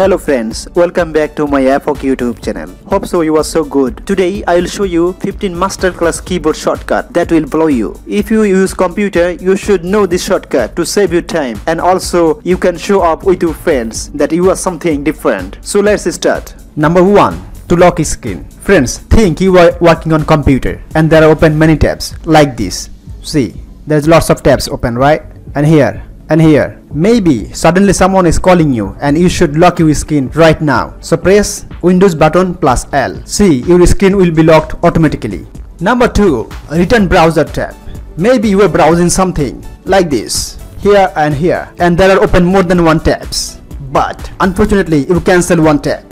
Hello friends, welcome back to my F HOQUE YouTube channel. Hope so you are so good. Today I will show you 15 masterclass keyboard shortcut that will blow you. If you use computer, you should know this shortcut to save you time and also you can show up with your friends that you are something different. So let's start. Number 1. To lock screen. Friends, think you are working on computer and there are open many tabs like this. See, there's lots of tabs open right? And here and here maybe suddenly someone is calling you and you should lock your screen right now. So press windows button plus l. See your screen will be locked automatically. Number two return browser tab. Maybe you are browsing something like this here and here. And there are open more than one tabs. But unfortunately you cancel one tab.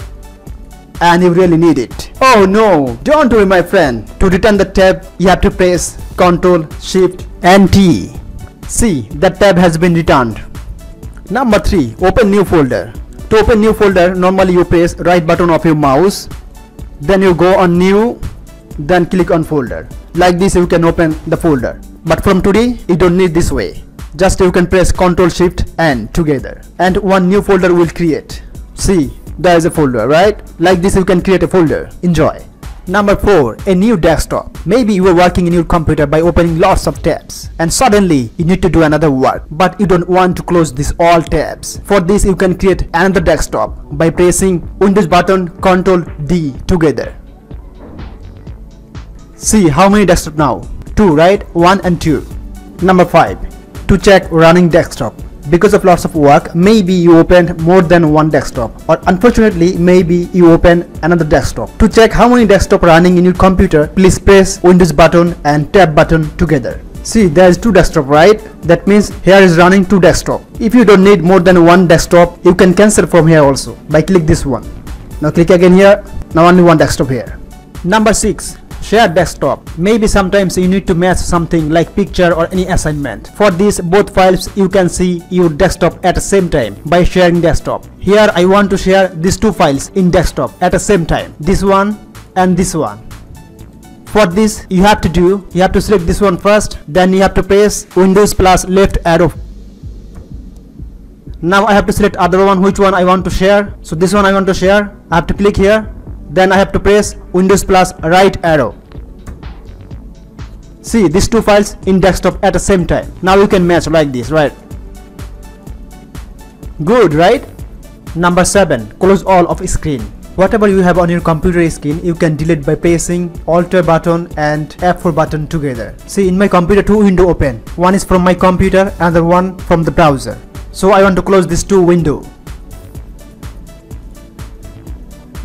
And you really need it. Oh no don't worry my friend. To return the tab you have to press ctrl shift and t See, that tab has been returned. Number 3. Open new folder. To open new folder, normally you press right button of your mouse, then you go on new, then click on folder. Like this you can open the folder. But from today, you don't need this way. Just you can press Ctrl Shift and together. And one new folder will create. See, there is a folder, right? Like this you can create a folder. Enjoy. Number 4. A new desktop. Maybe you are working in your computer by opening lots of tabs and suddenly you need to do another work but you don't want to close these all tabs. For this you can create another desktop by pressing Windows button Ctrl D together. See how many desktop now? 2 right? 1 and 2. Number 5. To check running desktop because of lots of work maybe you opened more than one desktop. Or unfortunately maybe you open another desktop. To check how many desktop running in your computer please press windows button and tab button together. See there is two desktop right? That means here is running two desktop. If you don't need more than one desktop you can cancel from here also by click this one. Now click again here. Now only one desktop here. Number six Share desktop. Maybe sometimes you need to match something like picture or any assignment. For this both files you can see your desktop at the same time by sharing desktop. Here I want to share these two files in desktop at the same time. This one and this one. For this you have to do, you have to select this one first, then you have to press Windows plus left arrow now I have to select other one which one I want to share so this one I want to share I have to click here then I have to press Windows plus right arrow. See these two files in desktop at the same time. Now you can match like this right? Good right? Number 7 close all of screen. Whatever you have on your computer screen you can delete by pressing alt button and F4 button together. See in my computer two window open. One is from my computer another one from the browser. So I want to close this two window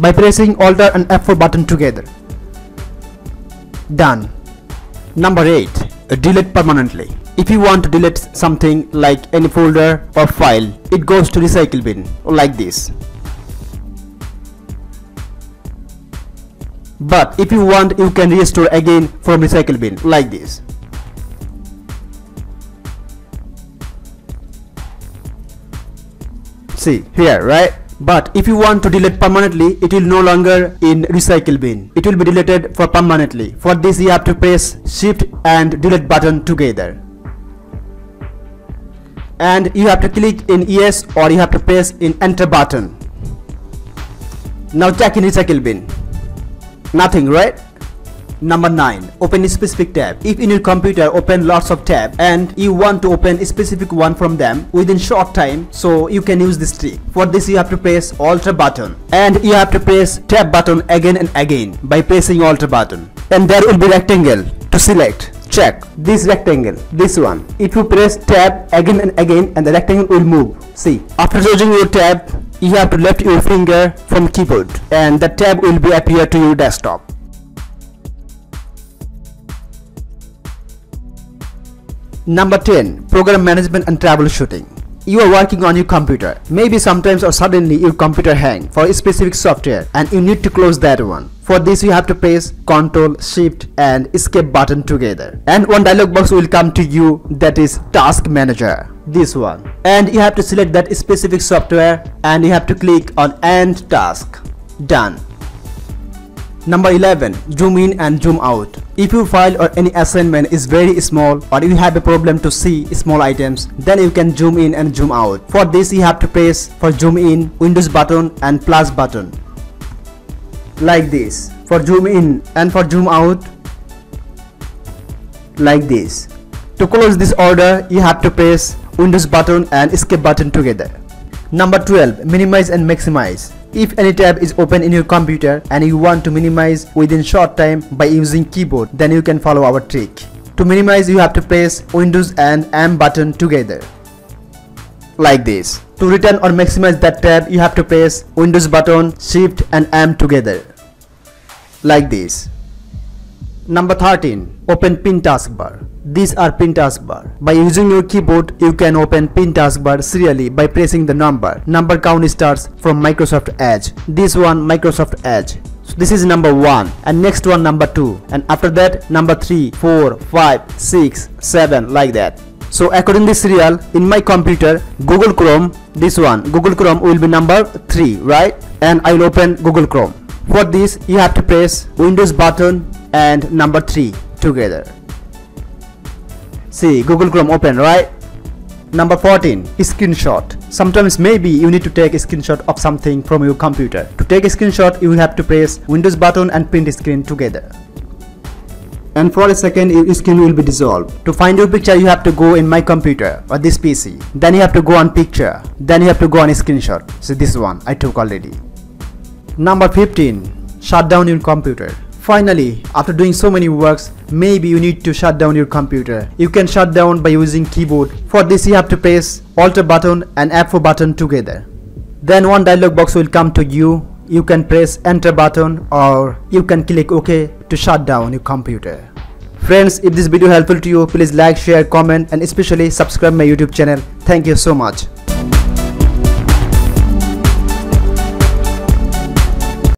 by pressing Alt and F4 button together. Done. Number 8. Delete permanently. If you want to delete something like any folder or file, it goes to recycle bin like this. But if you want, you can restore again from recycle bin like this. See here, right? But if you want to delete permanently it will no longer in recycle bin. It will be deleted for permanently. For this you have to press shift and delete button together. And you have to click in yes or you have to press in enter button. Now check in recycle bin. Nothing right Number 9. Open a specific tab. If in your computer open lots of tabs and you want to open a specific one from them within short time so you can use this trick. For this you have to press Alt button and you have to press tab button again and again by pressing Alt button and there will be rectangle to select check this rectangle this one if you press tab again and again and the rectangle will move see after choosing your tab you have to lift your finger from keyboard and the tab will be appear to your desktop Number 10. Program Management and Troubleshooting. You are working on your computer. Maybe sometimes or suddenly your computer hang for a specific software and you need to close that one. For this you have to press Ctrl, Shift and Escape button together. And one dialog box will come to you that is Task Manager. This one. And you have to select that specific software and you have to click on End Task. Done. Number 11. Zoom in and zoom out. If your file or any assignment is very small or you have a problem to see small items, then you can zoom in and zoom out. For this you have to press for zoom in Windows button and plus button. Like this. For zoom in and for zoom out like this. To close this order you have to press Windows button and escape button together. Number 12. Minimize and maximize. If any tab is open in your computer and you want to minimize within short time by using keyboard, then you can follow our trick. To minimize, you have to press Windows and M button together. Like this. To return or maximize that tab, you have to press Windows button, Shift and M together. Like this. Number 13. Open pin taskbar. These are pin taskbar. By using your keyboard, you can open pin taskbar serially by pressing the number. Number count starts from Microsoft Edge. This one Microsoft Edge. So this is number 1 and next one number 2 and after that number 3, 4, 5, 6, 7 like that. So according to serial in my computer Google Chrome this one Google Chrome will be number 3 right and I will open Google Chrome. For this you have to press Windows button and number 3 together. See Google Chrome open right? Number 14 screenshot. Sometimes maybe you need to take a screenshot of something from your computer. To take a screenshot you will have to press Windows button and print screen together. And for a second your screen will be dissolved. To find your picture you have to go in my computer or this PC. Then you have to go on picture. Then you have to go on screenshot. So this one I took already. Number 15. Shut down your computer. Finally, after doing so many works, maybe you need to shut down your computer. You can shut down by using keyboard. For this you have to press Alt button and F4 button together. Then one dialog box will come to you. You can press enter button or you can click OK to shut down your computer. Friends, if this video helpful to you, please like, share, comment and especially subscribe my YouTube channel. Thank you so much.